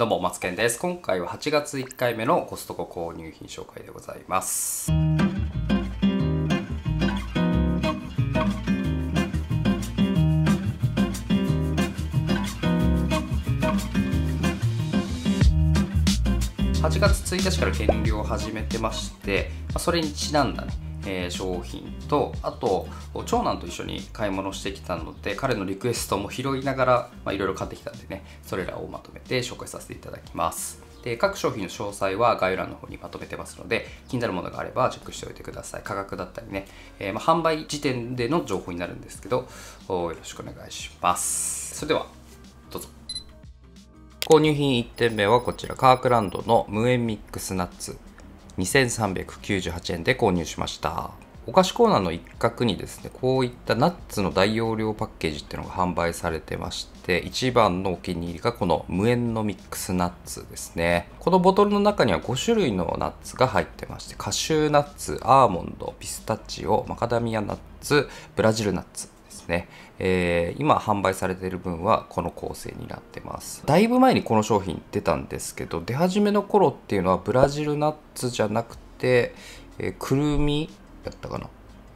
どうも、マツケンです。今回は8月1回目のコストコ購入品紹介でございます。8月1日から減量を始めてまして、まあそれにちなんだね、えー商品とあと長男と一緒に買い物してきたので彼のリクエストも拾いながらいろいろ買ってきたんでねそれらをまとめて紹介させていただきます。で各商品の詳細は概要欄の方にまとめてますので気になるものがあればチェックしておいてください。価格だったりね、えーまあ販売時点での情報になるんですけどよろしくお願いします。それではどうぞ。購入品1点目はこちら。カークランドの無塩ミックスナッツ。2398円で購入しました。お菓子コーナーの一角にですねこういったナッツの大容量パッケージっていうのが販売されてまして一番のお気に入りがこの無塩のミックスナッツですね。このボトルの中には5種類のナッツが入ってましてカシューナッツアーモンドピスタチオマカダミアナッツブラジルナッツね、えー今販売されている分はこの構成になってます。だいぶ前にこの商品出たんですけど出始めの頃っていうのはブラジルナッツじゃなくて、えーくるみやったかな。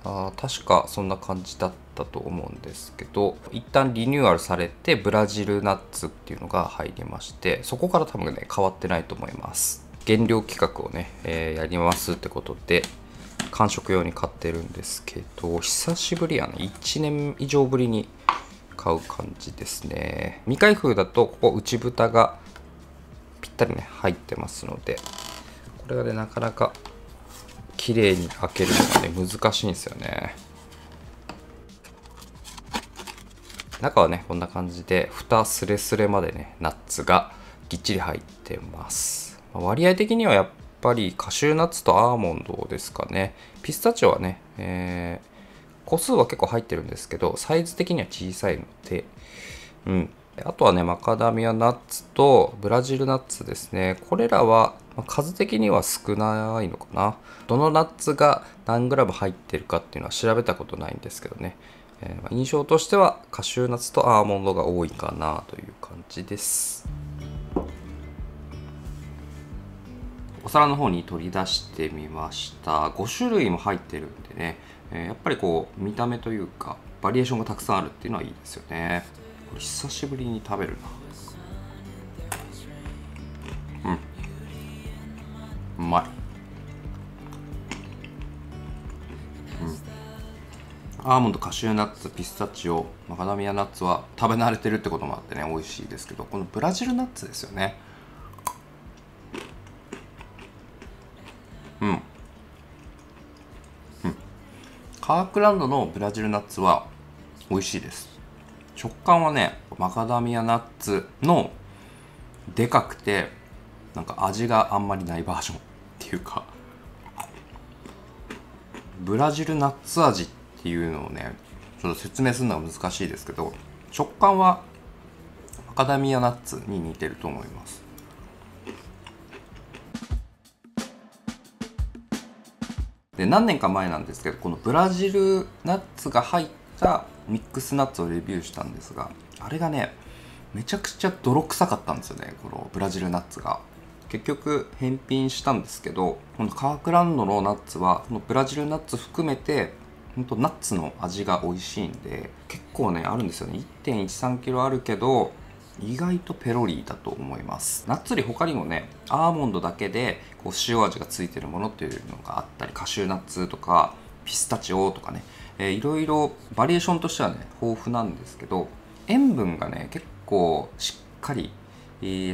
あ確かそんな感じだったと思うんですけど一旦リニューアルされてブラジルナッツっていうのが入りましてそこから多分ね変わってないと思います。減量企画をね、えーやりますってことで完食用に買ってるんですけど久しぶりやね。1年以上ぶりに買う感じですね。未開封だとここ内蓋がぴったりね入ってますのでこれがねなかなか綺麗に開けるのがね難しいんですよね。中はねこんな感じで蓋スレスレまでねナッツがぎっちり入ってます。割合的にはやっぱぱりカシューナッツとアーモンドですかね。ピスタチオはね、えー個数は結構入ってるんですけどサイズ的には小さいので。うん。あとはねマカダミアナッツとブラジルナッツですね。これらはま数的には少ないのかな。どのナッツが何グラム入ってるかっていうのは調べたことないんですけどね、えー印象としてはカシューナッツとアーモンドが多いかなという感じです。お皿の方に取り出してみました。5種類も入ってるんでね、えやっぱりこう見た目というかバリエーションがたくさんあるっていうのはいいですよね。これ久しぶりに食べるな。うん。うまい。うん。アーモンドカシューナッツピスタチオマカダミアナッツは食べ慣れてるってこともあってね美味しいですけどこのブラジルナッツですよねうんうんカークランドのブラジルナッツは美味しいです。食感はねマカダミアナッツのでかくてなんか味があんまりないバージョンっていうか。ブラジルナッツ味っていうのをねちょっと説明するのは難しいですけど食感はマカダミアナッツに似てると思います。で何年か前なんですけどこのブラジルナッツが入ったミックスナッツをレビューしたんですがあれがねめちゃくちゃ泥臭かったんですよねこのブラジルナッツが。結局返品したんですけどこのカークランドのナッツはこのブラジルナッツ含めて本当ナッツの味が美味しいんで結構ねあるんですよね。1 1 3キロあるけど意外とペロリだと思います。ナッツより他にもねアーモンドだけでこう塩味がついてるものっていうのがあったりカシューナッツとかピスタチオとかね、えーいろいろバリエーションとしてはね豊富なんですけど塩分がね結構しっかり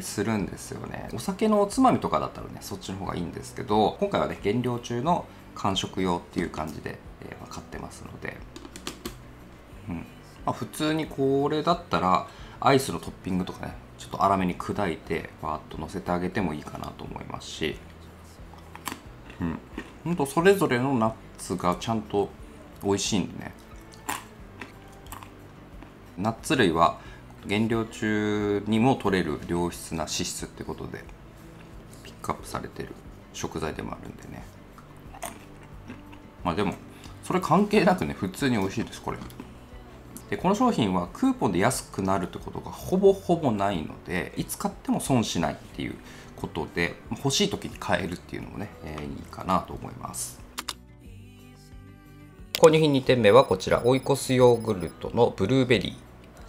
するんですよね。お酒のおつまみとかだったらねそっちの方がいいんですけど今回はね減量中の完食用っていう感じで、えーまあ買ってますので、うん。まあ、普通にこれだったらアイスのトッピングとかねちょっと粗めに砕いてバーッと乗せてあげてもいいかなと思いますし。うん。ほんとそれぞれのナッツがちゃんと美味しいんでね。ナッツ類は減量中にも取れる良質な脂質ってことでピックアップされてる食材でもあるんでね。まあでもそれ関係なくね普通に美味しいですこれ。でこの商品はクーポンで安くなるってことがほぼほぼないのでいつ買っても損しないっていうことで欲しい時に買えるっていうのもね、えー、いいかなと思います。購入品2点目はこちら。オイコスヨーグルトのブルーベリ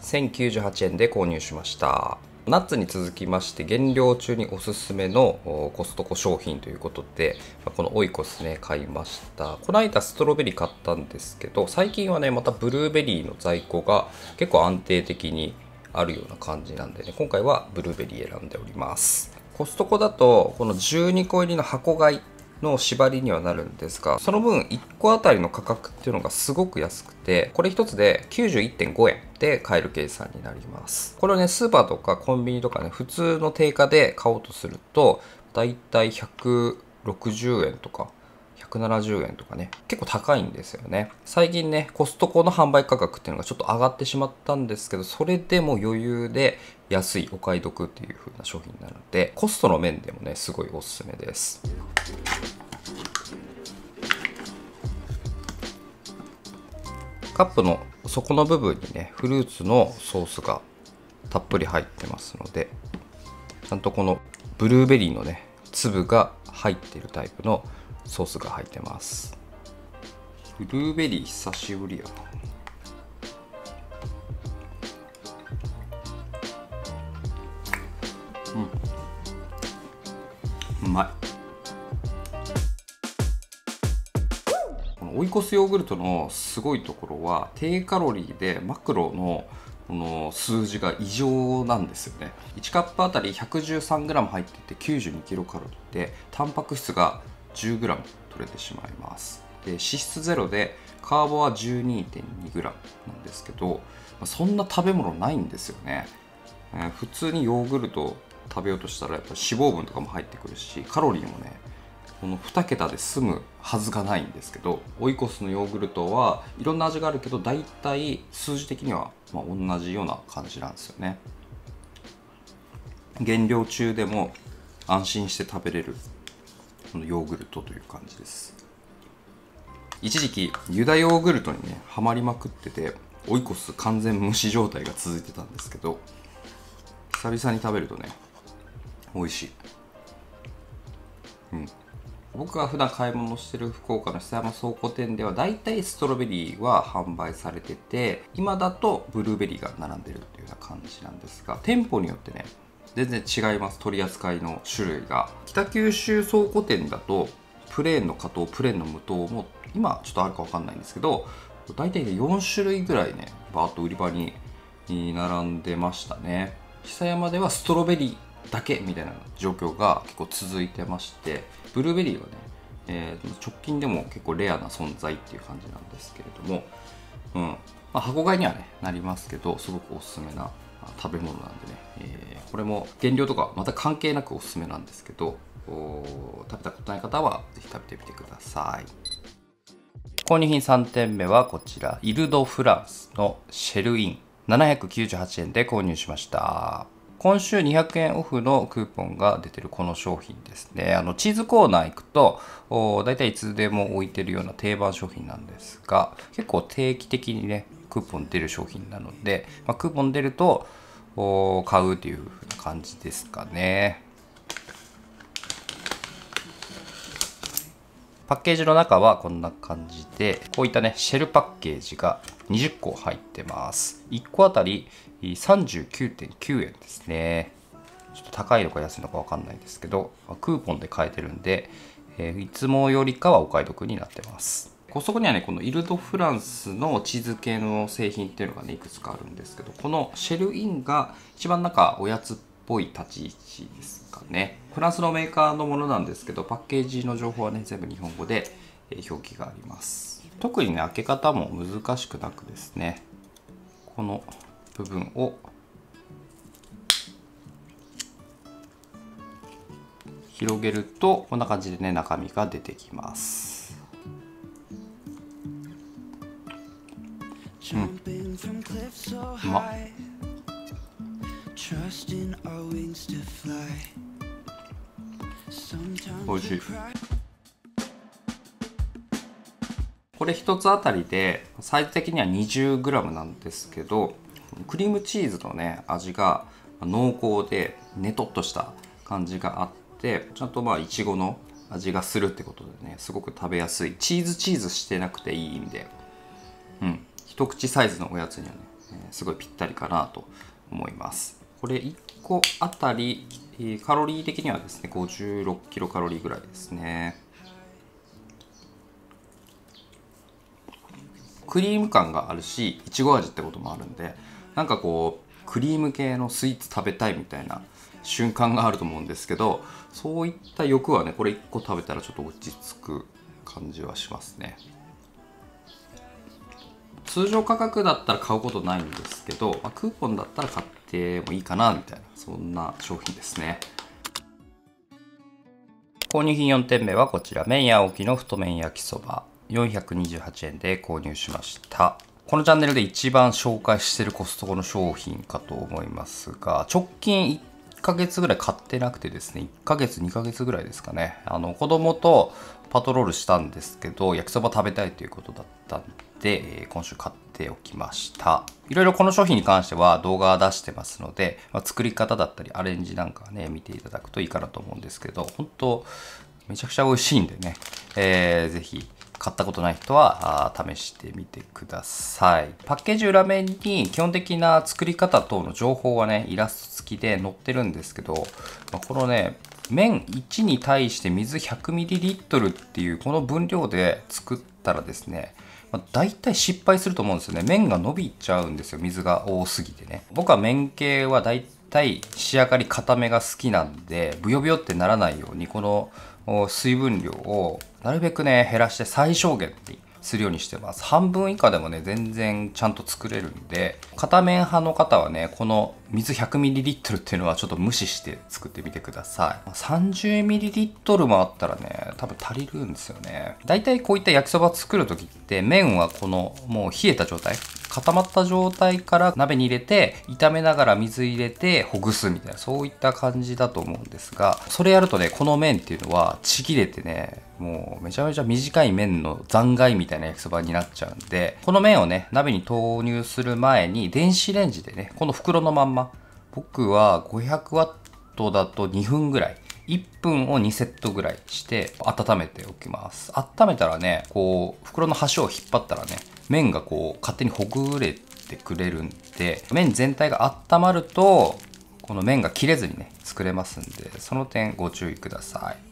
ー。1098円で購入しました。ナッツに続きまして減量中におすすめのコストコ商品ということでこのオイコスね買いました。この間ストロベリー買ったんですけど最近はねまたブルーベリーの在庫が結構安定的にあるような感じなんでね今回はブルーベリー選んでおります。コストコだとこの12個入りの箱買いの縛りにはなるんですがその分1個あたりの価格っていうのがすごく安くてこれ1つで91.5円。で買える計算になります。これをねスーパーとかコンビニとかね普通の定価で買おうとするとだいたい160円とか170円とかね結構高いんですよね。最近ねコストコの販売価格っていうのがちょっと上がってしまったんですけどそれでも余裕で安いお買い得っていう風な商品なのでコストの面でもねすごいおすすめです。カップの底の部分にねフルーツのソースがたっぷり入ってますのでちゃんとこのブルーベリーのね粒が入ってるタイプのソースが入ってます。ブルーベリー久しぶりやな。うん。うまい。のオイコスヨーグルトのすごいところは低カロリーでマクロのこの数字が異常なんですよね。1カップあたり 113g 入ってて 92kcal でタンパク質が 10g 取れてしまいます。で脂質ゼロでカーボは 12.2g なんですけどそんな食べ物ないんですよね、えー、普通にヨーグルト食べようとしたらやっぱ脂肪分とかも入ってくるしカロリーもねこの2桁で済むはずがないんですけどオイコスのヨーグルトはいろんな味があるけど大体数字的にはま同じような感じなんですよね。減量中でも安心して食べれるこのヨーグルトという感じです。一時期ユダヨーグルトにねハマりまくっててオイコス完全無視状態が続いてたんですけど久々に食べるとね美味しい。うん。僕が普段買い物してる福岡の久山倉庫店ではだいたいストロベリーは販売されてて今だとブルーベリーが並んでるっていうような感じなんですが店舗によってね全然違います。取り扱いの種類が。北九州倉庫店だとプレーンの加糖プレーンの無糖も今ちょっとあるか分かんないんですけど大体ね4種類ぐらいねバーッと売り場に並んでましたね。久山ではストロベリーだけみたいな状況が結構続いてましてブルーベリーはね、えー、直近でも結構レアな存在っていう感じなんですけれども、うんまあ、箱買いにはねなりますけどすごくおすすめな食べ物なんでね、えー、これも原料とかまた関係なくおすすめなんですけど食べたことない方はぜひ食べてみてください。購入品3点目はこちら。イルドフランスのシェルイン。798円で購入しました。今週200円オフのクーポンが出てるこの商品ですね。あの、チーズコーナー行くと、大体いつでも置いてるような定番商品なんですが、結構定期的にね、クーポン出る商品なので、まあ、クーポン出ると、買うという感じですかね。パッケージの中はこんな感じで、こういったね、シェルパッケージが20個入ってます。1個あたり39.9円ですね。ちょっと高いのか安いのかわかんないですけど、クーポンで買えてるんで、え、いつもよりかはお買い得になってます。コストコにはね、このイルドフランスのチーズ系の製品っていうのがね、いくつかあるんですけど、このシェルインが一番なんかおやつっぽい立ち位置ですかね。フランスのメーカーのものなんですけど、パッケージの情報はね、全部日本語で表記があります。特にね開け方も難しくなくですねこの部分を広げるとこんな感じでね中身が出てきます。うん。うまおいしいこれ1つあたりでサイズ的には 20g なんですけどクリームチーズのね味が濃厚でねとっとした感じがあってちゃんとまあいちごの味がするってことでねすごく食べやすい。チーズチーズしてなくていい意味で。うん。一口サイズのおやつにはね、すごいぴったりかなと思います。これ1個あたりカロリー的にはですね56キロカロリーぐらいですね。クリーム感があるしいちご味ってこともあるんでなんかこうクリーム系のスイーツ食べたいみたいな瞬間があると思うんですけどそういった欲はねこれ1個食べたらちょっと落ち着く感じはしますね。通常価格だったら買うことないんですけど、まあ、クーポンだったら買ってもいいかなみたいなそんな商品ですね。購入品4点目はこちら。麺屋沖の太麺焼きそば。428円で購入しました。このチャンネルで一番紹介してるコストコの商品かと思いますが直近1ヶ月ぐらい買ってなくてですね1ヶ月2ヶ月ぐらいですかね。あの子供とパトロールしたんですけど焼きそば食べたいということだったんで、え今週買っておきました。いろいろこの商品に関しては動画出してますので、まあ、作り方だったりアレンジなんかね見ていただくといいかなと思うんですけど本当めちゃくちゃ美味しいんでね、えー、ぜひ買ったことない人は試してみてください。パッケージ裏面に基本的な作り方等の情報はね、イラスト付きで載ってるんですけど、このね、麺1に対して水 100ml っていうこの分量で作ったらですね、まあ、大体失敗すると思うんですよね。麺が伸びちゃうんですよ。水が多すぎてね。僕は麺系は大体仕上がり固めが好きなんで、ブヨブヨってならないように、この水分量をなるべくね減らして最小限にするようにしてます。半分以下でもね全然ちゃんと作れるんで片面派の方はねこの水 100ml っていうのはちょっと無視して作ってみてください。30ml もあったらね多分足りるんですよね。だいたいこういった焼きそば作る時って麺はこのもう冷えた状態固まった状態から鍋に入れて炒めながら水入れてほぐすみたいなそういった感じだと思うんですがそれやるとねこの麺っていうのはちぎれてねもうめちゃめちゃ短い麺の残骸みたいな焼きそばになっちゃうんでこの麺をね鍋に投入する前に電子レンジでねこの袋のまんま僕は 500W だと2分ぐらい1分を2セットぐらいして温めておきます。温めたらねこう袋の端を引っ張ったらね麺がこう勝手にほぐれてくれるんで麺全体が温まるとこの麺が切れずにね作れますんでその点ご注意ください。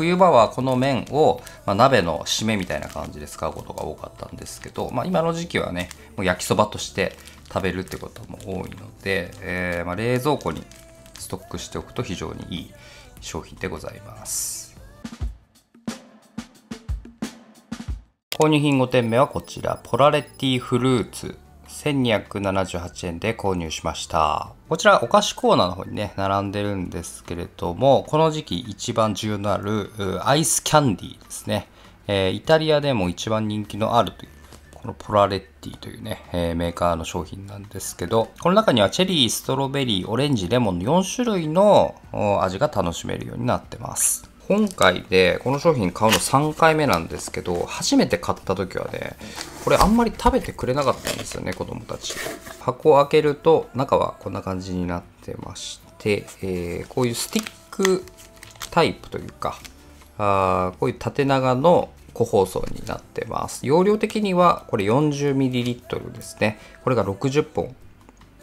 冬場はこの麺を、まあ、鍋の締めみたいな感じで使うことが多かったんですけど、まあ、今の時期はねもう焼きそばとして食べるってことも多いので、えー、まあ、冷蔵庫にストックしておくと非常にいい商品でございます。購入品5点目はこちら。ポラレティフルーツ。1278円で購入しました。こちらお菓子コーナーの方にね、並んでるんですけれども、この時期一番重要のあるアイスキャンディーですね。えー、イタリアでも一番人気のあるという、このポラレッティというね、えー、メーカーの商品なんですけど、この中にはチェリー、ストロベリー、オレンジ、レモンの4種類の味が楽しめるようになってます。今回でこの商品買うの3回目なんですけど初めて買った時はねこれあんまり食べてくれなかったんですよね子供たち。箱を開けると中はこんな感じになってまして、えー、こういうスティックタイプというかあこういう縦長の個包装になってます。容量的にはこれ 40ml ですね。これが60本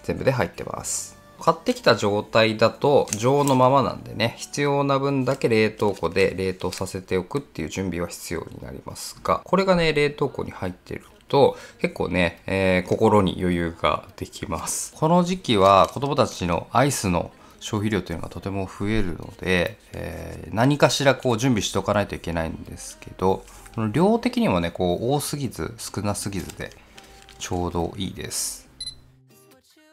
全部で入ってます。買ってきた状態だと常温のままなんでね必要な分だけ冷凍庫で冷凍させておくっていう準備は必要になりますがこれがね冷凍庫に入ってると結構ね、えー、心に余裕ができます。この時期は子供たちのアイスの消費量というのがとても増えるので、えー、何かしらこう準備しておかないといけないんですけど量的にもねこう多すぎず少なすぎずでちょうどいいです。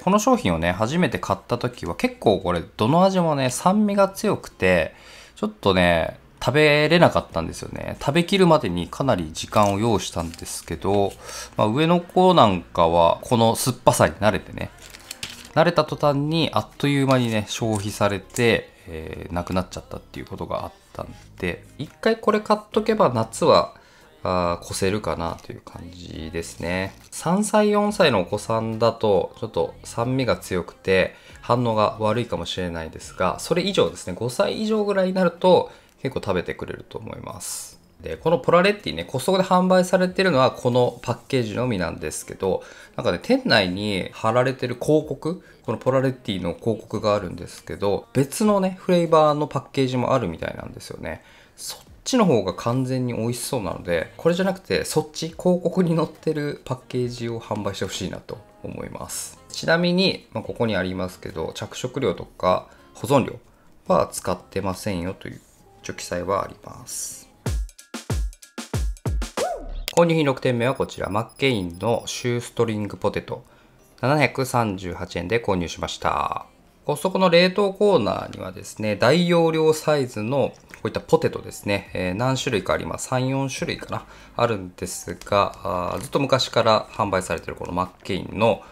この商品をね、初めて買った時は結構これ、どの味もね、酸味が強くて、ちょっとね、食べれなかったんですよね。食べきるまでにかなり時間を要したんですけど、まあ、上の子なんかはこの酸っぱさに慣れてね、慣れた途端にあっという間にね、消費されて、えー、なくなっちゃったっていうことがあったんで、一回これ買っとけば夏はあ越せるかなという感じですね。3歳、4歳のお子さんだと、ちょっと酸味が強くて、反応が悪いかもしれないですが、それ以上ですね、5歳以上ぐらいになると、結構食べてくれると思います。で、このポラレッティね、コストコで販売されてるのはこのパッケージのみなんですけど、なんかね、店内に貼られてる広告、このポラレッティの広告があるんですけど、別のね、フレーバーのパッケージもあるみたいなんですよね。そちの方が完全に美味しそうなので、これじゃなくてそっち、広告に載ってるパッケージを販売してほしいなと思います。ちなみに、まあ、ここにありますけど、着色料とか保存料は使ってませんよという記載はあります。購入品6点目はこちら、マッケインのシューストリングポテト。738円で購入しました。コストコの冷凍コーナーにはですね、大容量サイズのこういったポテトですね、えー、何種類かあります。3、4種類かな、あるんですが、ずっと昔から販売されているこのマッケインの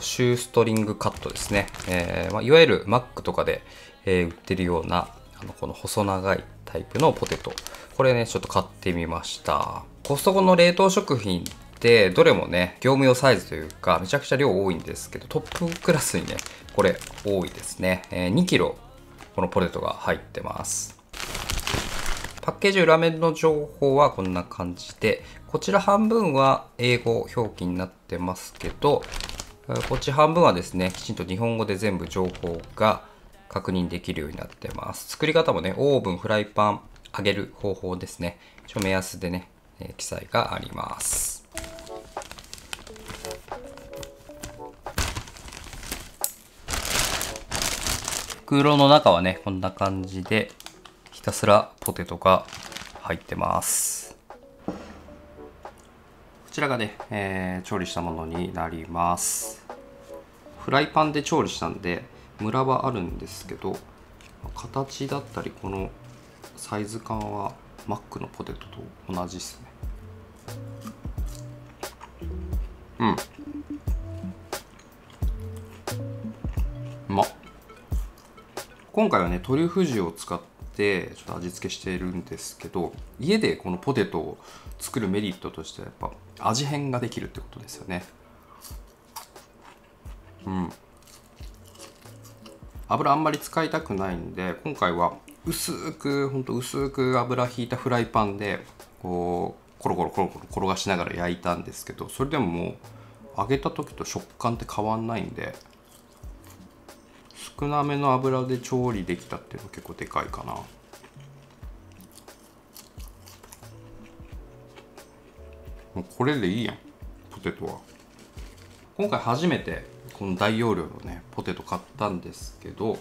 シューストリングカットですね。えーまあ、いわゆるマックとかで、えー、売ってるような、あのこの細長いタイプのポテト。これね、ちょっと買ってみました。コストコの冷凍食品ってどれもね、業務用サイズというか、めちゃくちゃ量多いんですけど、トップクラスにね、これ多いですね。えー、2 k g このポテトが入ってます。パッケージ裏面の情報はこんな感じで、こちら半分は英語表記になってますけど、こっち半分はですね、きちんと日本語で全部情報が確認できるようになってます。作り方もね、オーブン、フライパン、揚げる方法ですね。一応目安でね、記載があります。袋の中はね、こんな感じで、ひたすらポテトが入ってます。こちらがね、えー、調理したものになります。フライパンで調理したんで、ムラはあるんですけど、形だったり、このサイズ感はマックのポテトと同じですね。うん。今回はねトリュフ塩を使ってちょっと味付けしているんですけど家でこのポテトを作るメリットとしてはやっぱ味変ができるってことですよね。うん。油あんまり使いたくないんで今回は薄くほんと薄く油引いたフライパンでこうコロコロコロコロ転がしながら焼いたんですけどそれでももう揚げた時と食感って変わんないんで少なめの油で調理できたっていうの結構でかいかな。もうこれでいいやんポテトは。今回初めてこの大容量のねポテト買ったんですけど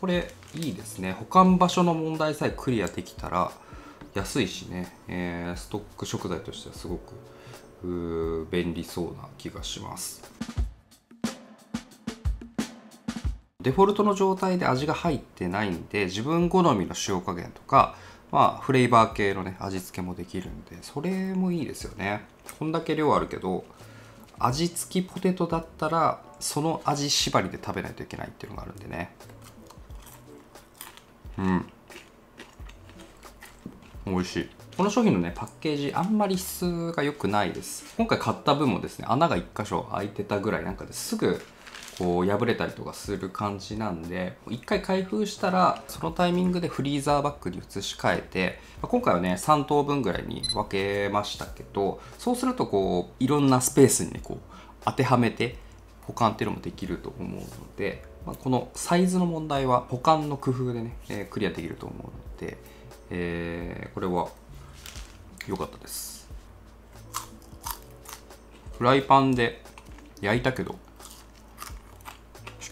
これいいですね。保管場所の問題さえクリアできたら安いしね、えー、ストック食材としてはすごく便利そうな気がします。デフォルトの状態で味が入ってないんで自分好みの塩加減とかまあフレーバー系のね味付けもできるんでそれもいいですよね。こんだけ量あるけど味付きポテトだったらその味縛りで食べないといけないっていうのがあるんでね。うん。美味しい。この商品のねパッケージあんまり質が良くないです。今回買った分もですね穴が1箇所開いてたぐらいなんかですぐこう破れたりとかする感じなんで一回開封したらそのタイミングでフリーザーバッグに移し替えて今回はね3等分ぐらいに分けましたけどそうするとこういろんなスペースにねこう当てはめて保管っていうのもできると思うので、まあ、このサイズの問題は保管の工夫でね、え、クリアできると思うので、えー、これは良かったです。フライパンで焼いたけど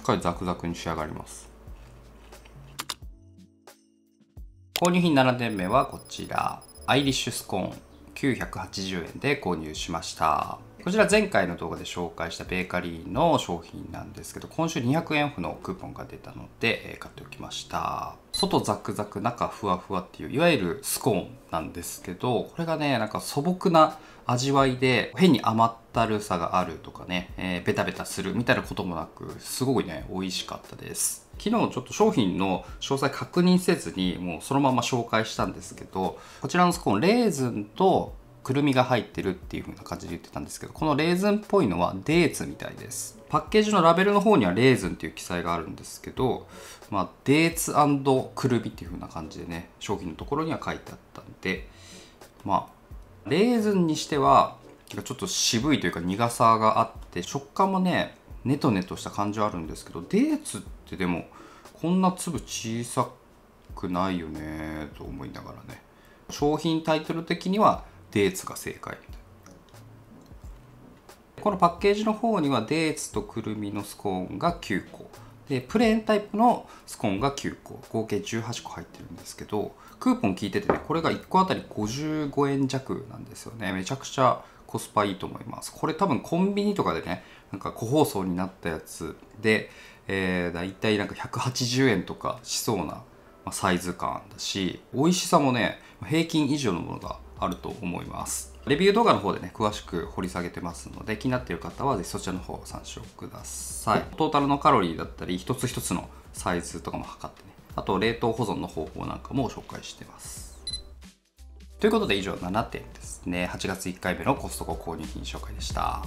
かりザクザクに仕上がります。購入品7点目はこちら。アイリッシュスコーン。980円で購入しました。こちら前回の動画で紹介したベーカリーの商品なんですけど、今週200円オフのクーポンが出たので、え買っておきました。外ザクザク、中ふわふわっていう、いわゆるスコーンなんですけど、これがね、なんか素朴な味わいで、変に甘ったるさがあるとかね、えー、ベタベタするみたいなこともなく、すごいね、美味しかったです。昨日ちょっと商品の詳細確認せずにもうそのまま紹介したんですけどこちらのスコーンレーズンとくるみが入ってるっていう風な感じで言ってたんですけどこのレーズンっぽいのはデーツみたいです。パッケージのラベルの方にはレーズンっていう記載があるんですけど、まあ、デーツくるみっていう風な感じでね商品のところには書いてあったんでまあレーズンにしてはちょっと渋いというか苦さがあって食感もねネトネトした感じはあるんですけどデーツってでもこんな粒小さくないよねと思いながらね。商品タイトル的にはデーツが正解。このパッケージの方にはデーツとくるみのスコーンが9個。でプレーンタイプのスコーンが9個。合計18個入ってるんですけどクーポン聞いててねこれが1個あたり55円弱なんですよね。めちゃくちゃコスパいいと思います。これ多分コンビニとかでねなんか個包装になったやつで、えー、だいたいなんか180円とかしそうなサイズ感だし美味しさもね平均以上のものがあると思います。レビュー動画の方でね詳しく掘り下げてますので気になっている方はぜひそちらの方を参照ください。トータルのカロリーだったり一つ一つのサイズとかも測ってねあと冷凍保存の方法なんかも紹介してます。ということで以上7点ですね。8月1回目のコストコ購入品紹介でした。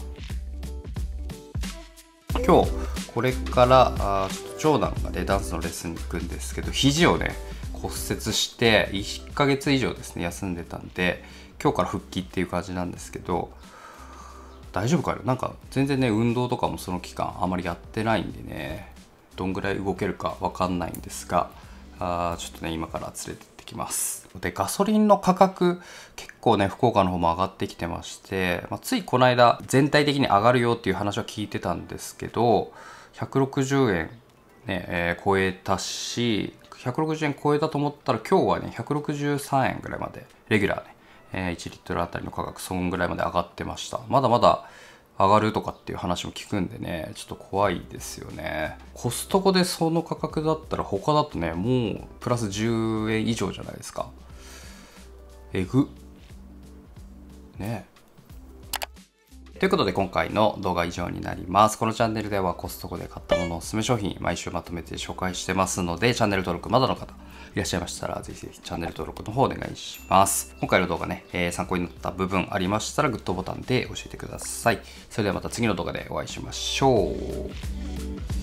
今日これからあちょっと長男がねダンスのレッスンに行くんですけど肘をね骨折して1ヶ月以上ですね休んでたんで今日から復帰っていう感じなんですけど大丈夫かよ？なんか全然ね運動とかもその期間あまりやってないんでねどんぐらい動けるか分かんないんですがあちょっとね今から連れてってきます。でガソリンの価格結構ね福岡の方も上がってきてまして、まあ、ついこの間全体的に上がるよっていう話は聞いてたんですけど160円ね、えー、超えたし160円超えたと思ったら今日はね163円ぐらいまでレギュラーね、えー、1リットルあたりの価格そんぐらいまで上がってました。まだまだ上がるとかっていう話も聞くんでねちょっと怖いですよね。コストコでその価格だったら他だとねもうプラス10円以上じゃないですか。えぐ。ね。えということで今回の動画は以上になります。このチャンネルではコストコで買ったものおすすめ商品毎週まとめて紹介してますのでチャンネル登録まだの方いらっしゃいましたらぜひぜひチャンネル登録の方お願いします。今回の動画ね、えー、参考になった部分ありましたらグッドボタンで教えてください。それではまた次の動画でお会いしましょう。